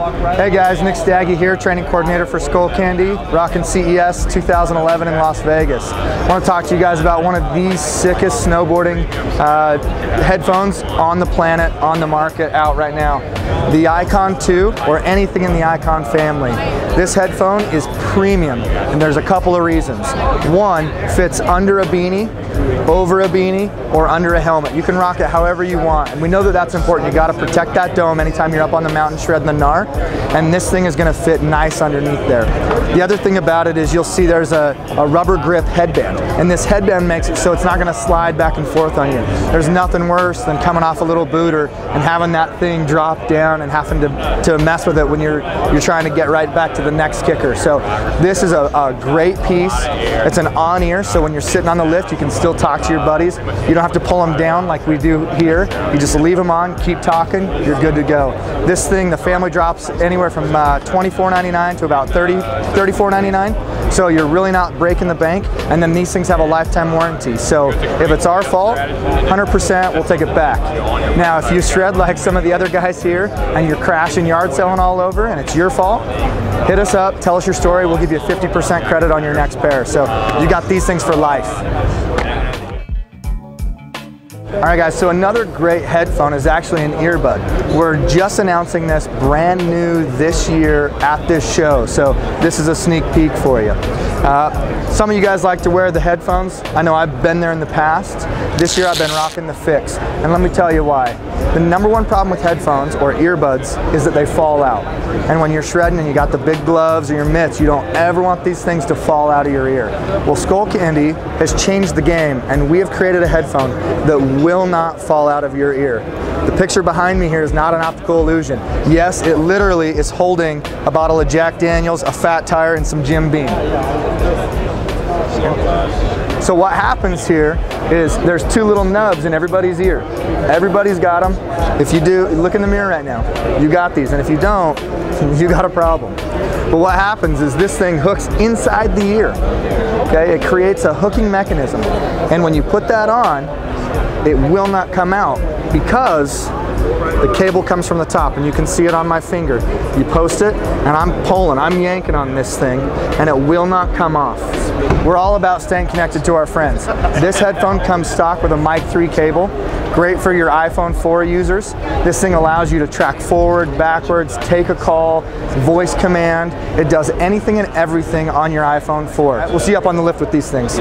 Hey guys, Nick Staggy here, training coordinator for Skullcandy, rocking CES 2011 in Las Vegas. I want to talk to you guys about one of the sickest snowboarding uh, headphones on the planet, on the market, out right now. The Icon 2, or anything in the Icon family. This headphone is premium, and there's a couple of reasons. One, fits under a beanie, over a beanie, or under a helmet. You can rock it however you want, and we know that that's important. You got to protect that dome anytime you're up on the mountain shredding the gnar, and this thing is going to fit nice underneath there. The other thing about it is you'll see there's a, a rubber grip headband, and this headband makes it so it's not going to slide back and forth on you. There's nothing worse than coming off a little booter and having that thing drop down and having to, to mess with it when you're you're trying to get right back to the next kicker. So this is a, a great piece. It's an on-ear, so when you're sitting on the lift, you can still talk to your buddies. You don't have to pull them down like we do here. You just leave them on, keep talking, you're good to go. This thing, the family drops anywhere from uh, $24.99 to about $30, $34.99. So you're really not breaking the bank. And then these things have a lifetime warranty. So if it's our fault, 100% we'll take it back. Now, if you shred like some of the other guys here and you're crashing yard selling all over and it's your fault, hit us up, tell us your story. We'll give you a 50% credit on your next pair. So you got these things for life. All right guys, so another great headphone is actually an earbud. We're just announcing this brand new this year at this show, so this is a sneak peek for you. Uh, some of you guys like to wear the headphones. I know I've been there in the past. This year I've been rocking the Fix, and let me tell you why. The number one problem with headphones or earbuds is that they fall out. And when you're shredding and you got the big gloves or your mitts, you don't ever want these things to fall out of your ear. Well, Skullcandy has changed the game, and we have created a headphone that will not fall out of your ear. The picture behind me here is not an optical illusion. Yes, it literally is holding a bottle of Jack Daniels, a fat tire, and some Jim Beam. So what happens here is there's two little nubs in everybody's ear. Everybody's got them. If you do, look in the mirror right now. You got these, and if you don't, you got a problem. But what happens is this thing hooks inside the ear. Okay, it creates a hooking mechanism. And when you put that on, it will not come out because the cable comes from the top and you can see it on my finger. You post it and I'm pulling, I'm yanking on this thing and it will not come off. We're all about staying connected to our friends. This headphone comes stock with a Mic 3 cable. Great for your iPhone 4 users. This thing allows you to track forward, backwards, take a call, voice command. It does anything and everything on your iPhone 4. We'll see you up on the lift with these things.